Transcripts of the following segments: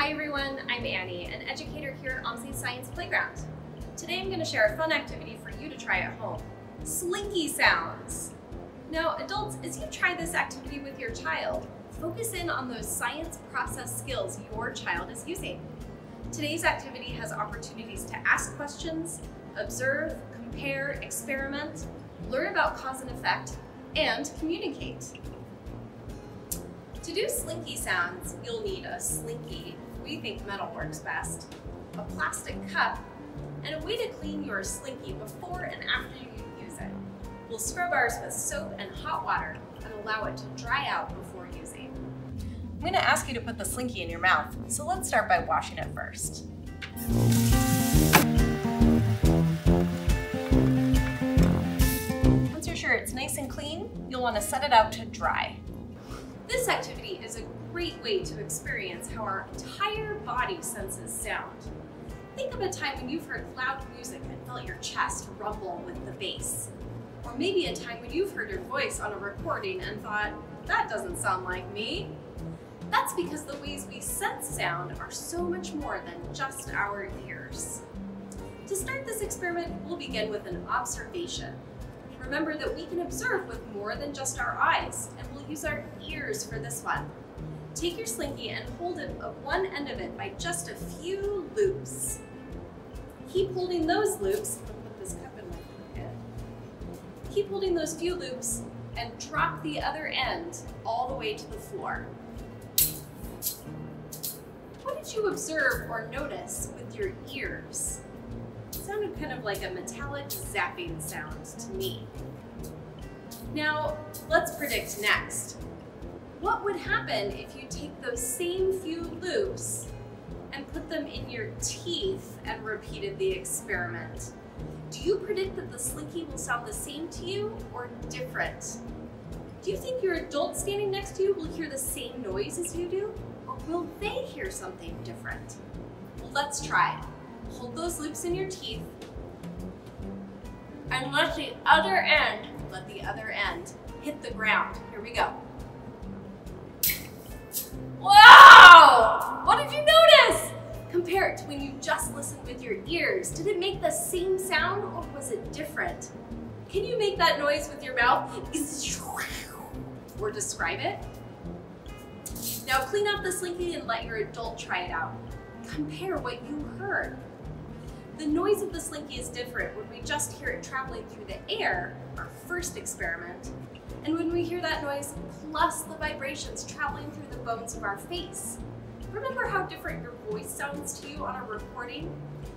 Hi everyone, I'm Annie, an educator here at OMSI Science Playground. Today I'm going to share a fun activity for you to try at home, Slinky Sounds. Now adults, as you try this activity with your child, focus in on those science process skills your child is using. Today's activity has opportunities to ask questions, observe, compare, experiment, learn about cause and effect, and communicate. To do slinky sounds, you'll need a slinky, we think metal works best, a plastic cup, and a way to clean your slinky before and after you use it. We'll scrub ours with soap and hot water and allow it to dry out before using. I'm gonna ask you to put the slinky in your mouth, so let's start by washing it first. Once you're sure it's nice and clean, you'll want to set it out to dry. This activity is a great way to experience how our entire body senses sound. Think of a time when you've heard loud music and felt your chest rumble with the bass. Or maybe a time when you've heard your voice on a recording and thought, that doesn't sound like me. That's because the ways we sense sound are so much more than just our ears. To start this experiment, we'll begin with an observation. Remember that we can observe with more than just our eyes, and use our ears for this one. Take your slinky and hold it at one end of it by just a few loops. Keep holding those loops, put this cup in my pocket. Keep holding those few loops and drop the other end all the way to the floor. What did you observe or notice with your ears? It sounded kind of like a metallic zapping sound to me. Now, let's predict next. What would happen if you take those same few loops and put them in your teeth and repeated the experiment? Do you predict that the slinky will sound the same to you or different? Do you think your adult standing next to you will hear the same noise as you do? Or will they hear something different? Well, let's try. it. Hold those loops in your teeth and let the other end, let the other end hit the ground. Here we go. Wow! What did you notice? Compare it to when you just listened with your ears. Did it make the same sound or was it different? Can you make that noise with your mouth? Or describe it? Now clean up the slinky and let your adult try it out. Compare what you heard. The noise of the slinky is different when we just hear it traveling through the air, our first experiment, and when we hear that noise plus the vibrations traveling through the bones of our face. Remember how different your voice sounds to you on a recording?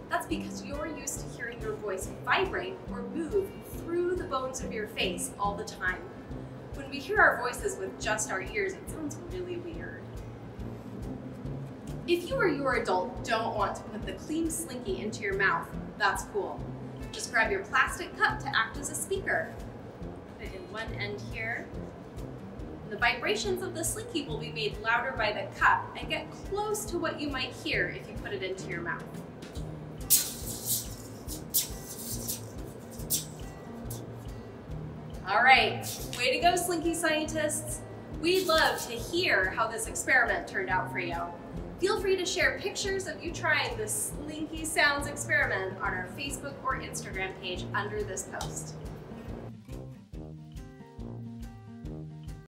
That's because you're used to hearing your voice vibrate or move through the bones of your face all the time. When we hear our voices with just our ears, it sounds really. If you or your adult don't want to put the clean slinky into your mouth, that's cool. Just grab your plastic cup to act as a speaker. Put it in one end here. The vibrations of the slinky will be made louder by the cup and get close to what you might hear if you put it into your mouth. All right, way to go, Slinky scientists. We'd love to hear how this experiment turned out for you. Feel free to share pictures of you trying the Slinky Sounds experiment on our Facebook or Instagram page under this post.